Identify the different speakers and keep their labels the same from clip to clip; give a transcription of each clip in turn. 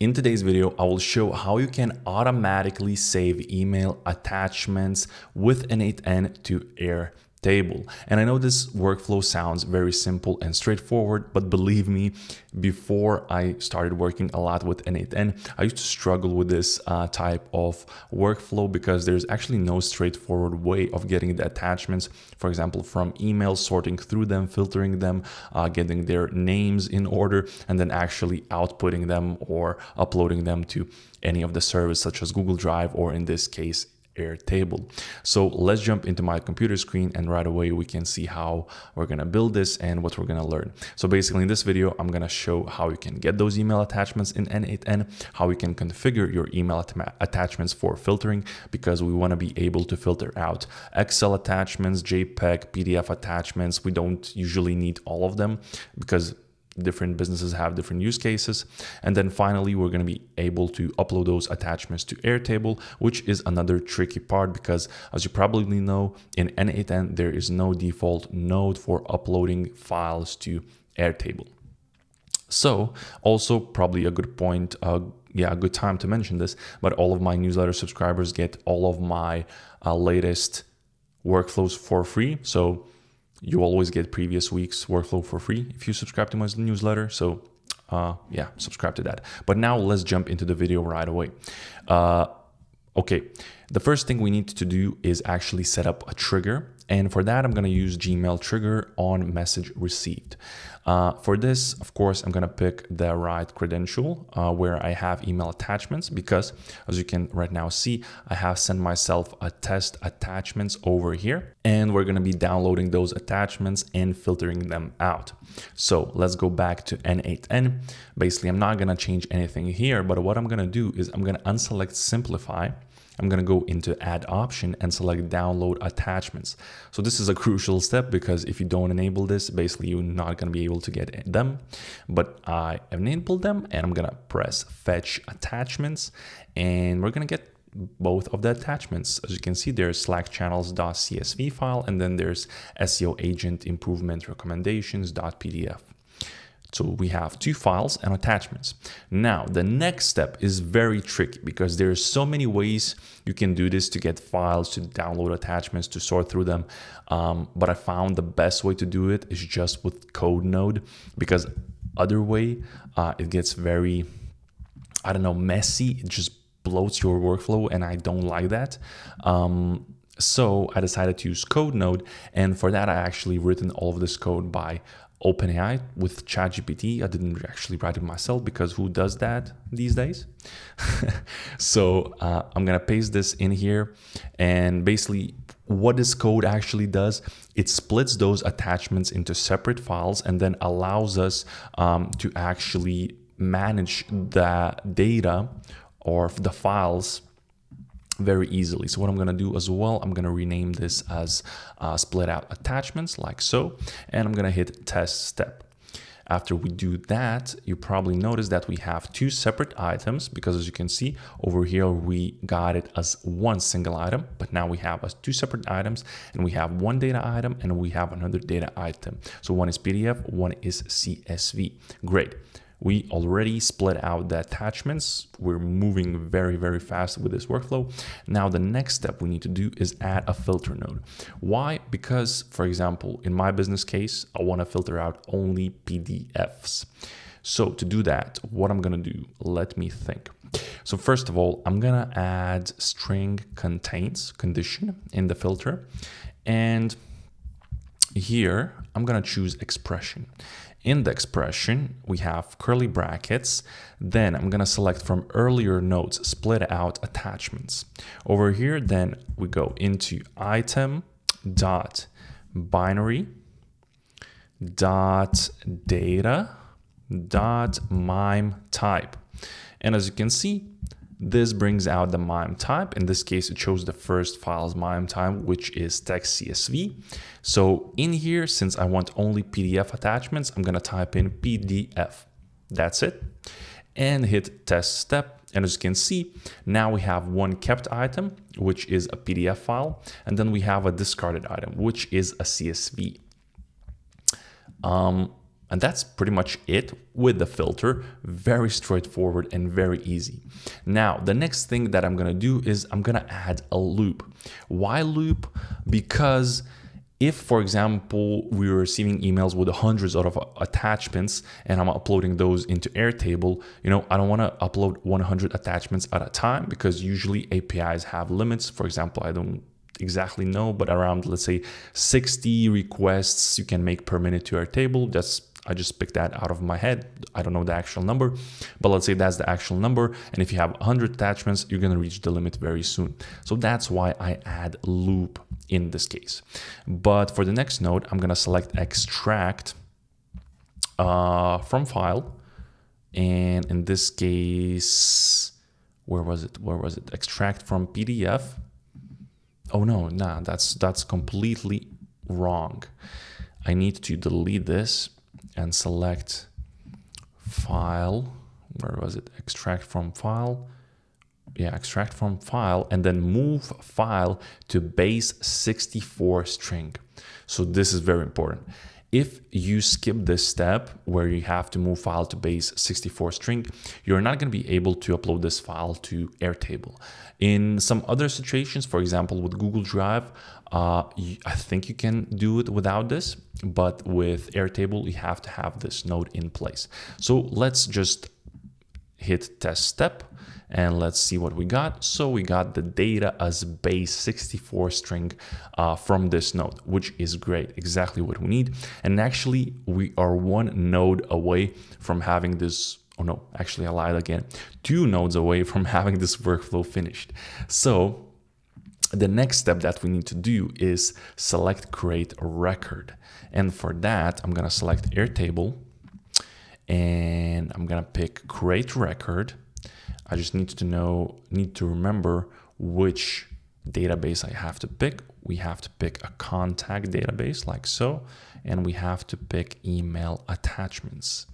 Speaker 1: In today's video, I will show how you can automatically save email attachments with N8N to Air table. And I know this workflow sounds very simple and straightforward, but believe me, before I started working a lot with N8N, I used to struggle with this uh, type of workflow because there's actually no straightforward way of getting the attachments, for example, from email, sorting through them, filtering them, uh, getting their names in order, and then actually outputting them or uploading them to any of the service such as Google Drive or in this case Airtable. So let's jump into my computer screen and right away we can see how we're going to build this and what we're going to learn. So basically in this video, I'm going to show how you can get those email attachments in N8N, how you can configure your email attachments for filtering because we want to be able to filter out Excel attachments, JPEG, PDF attachments. We don't usually need all of them because different businesses have different use cases. And then finally, we're going to be able to upload those attachments to Airtable, which is another tricky part because as you probably know, in N8N, there is no default node for uploading files to Airtable. So also probably a good point, uh, yeah, a good time to mention this, but all of my newsletter subscribers get all of my uh, latest workflows for free. So you always get previous week's workflow for free if you subscribe to my newsletter. So uh, yeah, subscribe to that. But now let's jump into the video right away. Uh, okay, the first thing we need to do is actually set up a trigger. And for that, I'm going to use Gmail trigger on message received. Uh, for this, of course, I'm going to pick the right credential uh, where I have email attachments because as you can right now see, I have sent myself a test attachments over here and we're going to be downloading those attachments and filtering them out. So let's go back to N8N. Basically, I'm not going to change anything here, but what I'm going to do is I'm going to unselect simplify I'm going to go into add option and select download attachments. So this is a crucial step because if you don't enable this, basically you're not going to be able to get them. But I enabled them and I'm going to press fetch attachments and we're going to get both of the attachments. As you can see, there's Slack channels.csv file, and then there's SEO agent improvement recommendations.pdf. So we have two files and attachments. Now, the next step is very tricky because there are so many ways you can do this to get files, to download attachments, to sort through them. Um, but I found the best way to do it is just with Code Node because other way, uh, it gets very, I don't know, messy. It just bloats your workflow and I don't like that. Um, so I decided to use Code Node, and for that I actually written all of this code by OpenAI with ChatGPT. I didn't actually write it myself because who does that these days? so uh, I'm gonna paste this in here and basically what this code actually does, it splits those attachments into separate files and then allows us um, to actually manage the data or the files very easily. So what I'm going to do as well, I'm going to rename this as uh, split out attachments like so, and I'm going to hit test step. After we do that, you probably notice that we have two separate items because as you can see over here, we got it as one single item, but now we have as two separate items and we have one data item and we have another data item. So one is PDF, one is CSV. Great we already split out the attachments. We're moving very, very fast with this workflow. Now, the next step we need to do is add a filter node. Why? Because, for example, in my business case, I want to filter out only PDFs. So to do that, what I'm going to do, let me think. So first of all, I'm going to add string contains condition in the filter. And here, I'm going to choose expression. In the expression, we have curly brackets. Then I'm going to select from earlier nodes, split out attachments. Over here, then we go into item dot binary dot data dot mime type. And as you can see, this brings out the MIME type. In this case, it shows the first file's MIME type, which is text CSV. So in here, since I want only PDF attachments, I'm gonna type in PDF. That's it. And hit test step. And as you can see, now we have one kept item, which is a PDF file. And then we have a discarded item, which is a CSV. Um, And that's pretty much it with the filter. Very straightforward and very easy. Now, the next thing that I'm gonna do is I'm gonna add a loop. Why loop? Because if, for example, we're receiving emails with hundreds of attachments and I'm uploading those into Airtable, you know, I don't want to upload 100 attachments at a time because usually APIs have limits. For example, I don't exactly know, but around, let's say, 60 requests you can make per minute to Airtable. That's I just picked that out of my head. I don't know the actual number, but let's say that's the actual number. And if you have 100 attachments, you're going to reach the limit very soon. So that's why I add loop in this case. But for the next node, I'm going to select extract uh, from file. And in this case, where was it? Where was it? Extract from PDF. Oh no, nah, that's that's completely wrong. I need to delete this and select file. Where was it? Extract from file. Yeah, extract from file and then move file to base 64 string. So this is very important. If you skip this step where you have to move file to base 64 string, you're not going to be able to upload this file to Airtable. In some other situations, for example, with Google Drive, uh, I think you can do it without this, but with Airtable, you have to have this node in place. So let's just hit test step and let's see what we got. So we got the data as base 64 string uh, from this node, which is great, exactly what we need. And actually we are one node away from having this oh no, actually I lied again, two nodes away from having this workflow finished. So the next step that we need to do is select create record. And for that, I'm gonna select Airtable and I'm gonna pick create record. I just need to know, need to remember which database I have to pick. We have to pick a contact database like so, and we have to pick email attachments.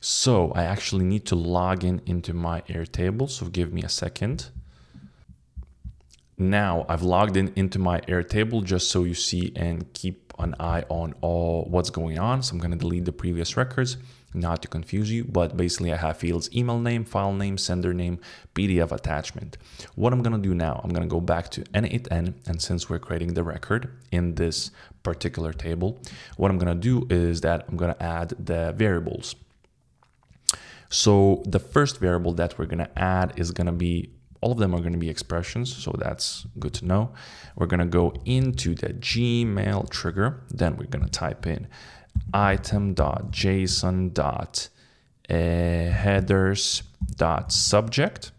Speaker 1: So I actually need to log in into my Airtable. So give me a second. Now I've logged in into my Airtable just so you see and keep an eye on all what's going on. So I'm going to delete the previous records not to confuse you, but basically I have fields email name, file name, sender name, PDF attachment. What I'm gonna do now, I'm gonna go back to N8N, and since we're creating the record in this particular table, what I'm gonna do is that I'm gonna add the variables. So the first variable that we're gonna add is gonna be all of them are going to be expressions, so that's good to know. We're going to go into the Gmail trigger, then we're going to type in item.json dot uh, headers dot subject.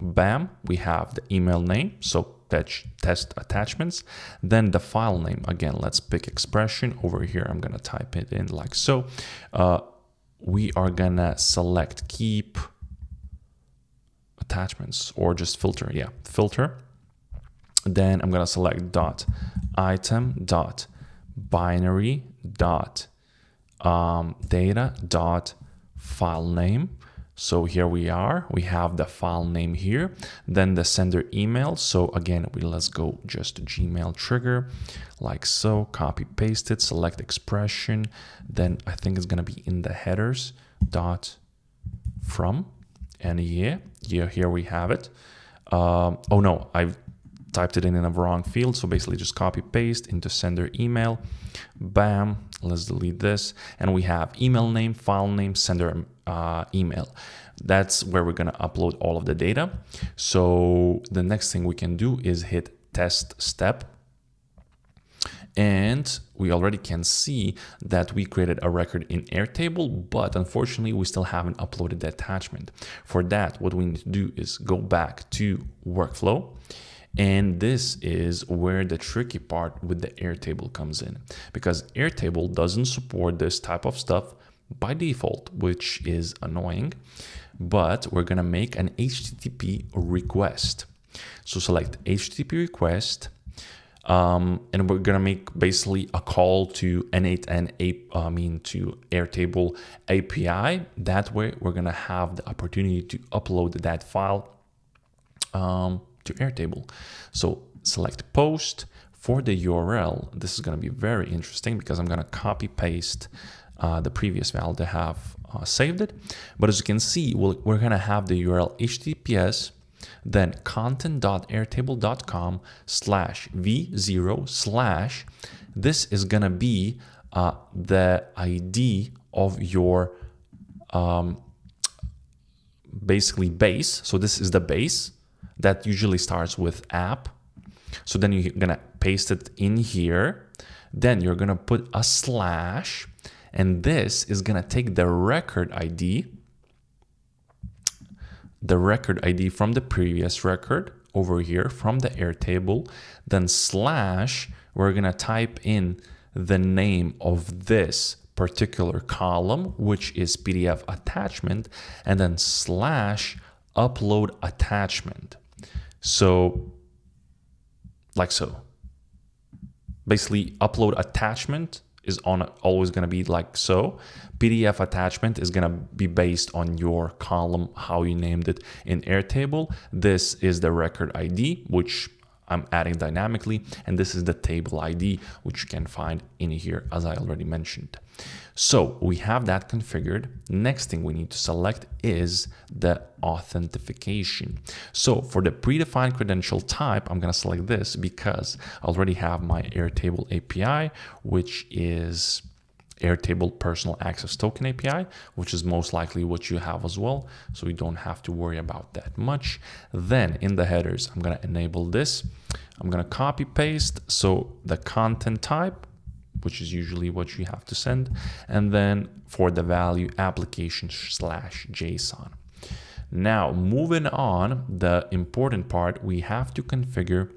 Speaker 1: Bam, we have the email name, so fetch test attachments. Then the file name, again, let's pick expression. Over here, I'm gonna type it in like so. Uh, we are gonna select keep attachments or just filter, yeah, filter. Then I'm gonna select dot item dot binary dot um, data dot file name. So here we are, we have the file name here, then the sender email. So again, we let's go just Gmail trigger like so, copy paste it, select expression. Then I think it's gonna be in the headers dot from and yeah, yeah, here we have it. Um, oh no, I've typed it in in a wrong field. So basically just copy paste into sender email. Bam, let's delete this. And we have email name, file name, sender uh, email. That's where we're gonna upload all of the data. So the next thing we can do is hit test step. And we already can see that we created a record in Airtable, but unfortunately we still haven't uploaded the attachment. For that, what we need to do is go back to workflow and this is where the tricky part with the Airtable comes in because Airtable doesn't support this type of stuff by default, which is annoying, but we're gonna make an HTTP request. So select HTTP request, um, and we're gonna make basically a call to N8N, I mean to Airtable API. That way, we're gonna have the opportunity to upload that file um, to Airtable. So select post for the URL. This is to be very interesting because I'm to copy paste uh, the previous value have uh, saved it. But as you can see, we we are going to have the URL HTTPS then content.airtable.com slash v0 slash this is going to be uh, the ID of your um, basically base. So this is the base that usually starts with app. So then you're going to paste it in here. Then you're going to put a slash and this is going to take the record ID the record ID from the previous record over here from the Airtable, then slash, we're gonna type in the name of this particular column, which is PDF attachment, and then slash upload attachment. So, like so. Basically, upload attachment is on always going to be like so. PDF attachment is going to be based on your column, how you named it in Airtable. This is the record ID, which I'm adding dynamically, and this is the table ID, which you can find in here, as I already mentioned. So we have that configured. Next thing we need to select is the authentication. So for the predefined credential type, I'm going to select this because I already have my Airtable API, which is Airtable Personal Access Token API, which is most likely what you have as well. So you don't have to worry about that much. Then in the headers, I'm going to enable this. I'm going to copy paste. So the content type, which is usually what you have to send. And then for the value application slash JSON. Now, moving on, the important part, we have to configure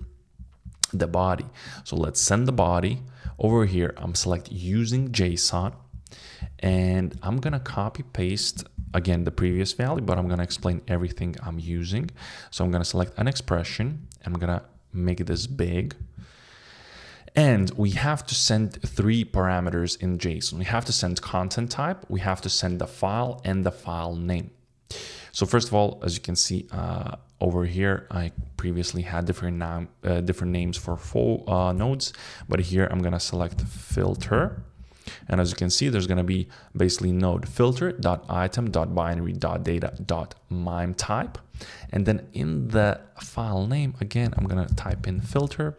Speaker 1: the body. So let's send the body over here. I'm select using JSON and I'm going to copy paste again the previous value, but I'm going to explain everything I'm using. So I'm going to select an expression. I'm going to make this big. And we have to send three parameters in JSON. We have to send content type, we have to send the file and the file name. So first of all, as you can see uh, over here, I previously had different, name, uh, different names for full uh, nodes, but here I'm gonna select filter. And as you can see, there's gonna be basically node filter dot item dot binary dot data dot mime type. And then in the file name, again, I'm gonna type in filter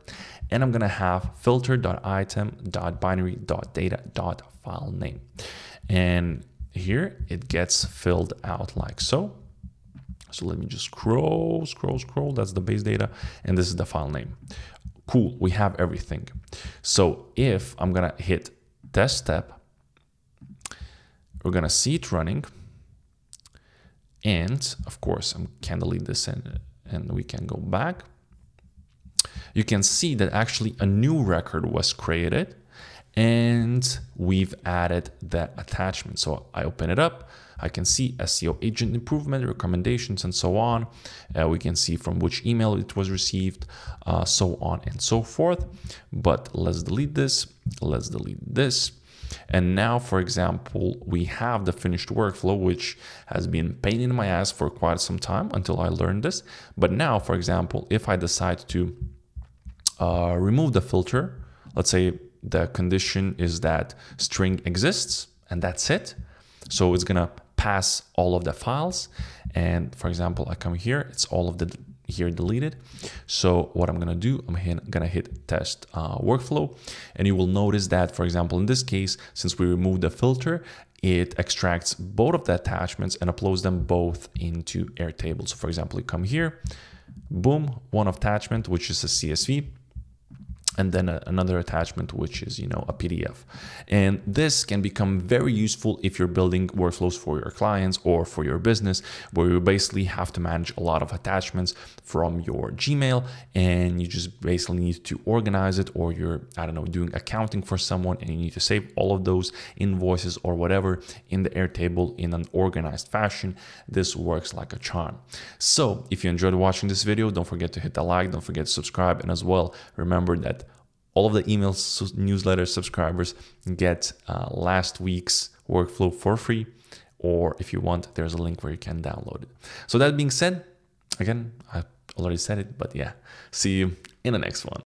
Speaker 1: and I'm gonna have filter.item.binary.data.file name. And here it gets filled out like so. So let me just scroll, scroll, scroll. That's the base data. And this is the file name. Cool, we have everything. So if I'm gonna hit test step, we're gonna see it running. And of course, I can delete this and, and we can go back you can see that actually a new record was created and we've added that attachment. So I open it up, I can see SEO agent improvement, recommendations, and so on. Uh, we can see from which email it was received, uh, so on and so forth. But let's delete this, let's delete this. And now, for example, we have the finished workflow, which has been pain in my ass for quite some time until I learned this. But now, for example, if I decide to uh, remove the filter. Let's say the condition is that string exists and that's it. So it's gonna pass all of the files. And for example, I come here, it's all of the here deleted. So what I'm gonna do, I'm gonna hit test uh, workflow and you will notice that, for example, in this case, since we removed the filter, it extracts both of the attachments and uploads them both into Airtable. So for example, you come here, boom, one attachment, which is a CSV, and then a, another attachment which is you know a pdf and this can become very useful if you're building workflows for your clients or for your business where you basically have to manage a lot of attachments from your gmail and you just basically need to organize it or you're i don't know doing accounting for someone and you need to save all of those invoices or whatever in the airtable in an organized fashion. This works like a charm. So if you enjoyed watching this video don't forget to hit the like don't forget to subscribe and as well remember that all of the email newsletter subscribers get uh, last week's workflow for free. Or if you want, there's a link where you can download it. So that being said, again, I already said it, but yeah, see you in the next one.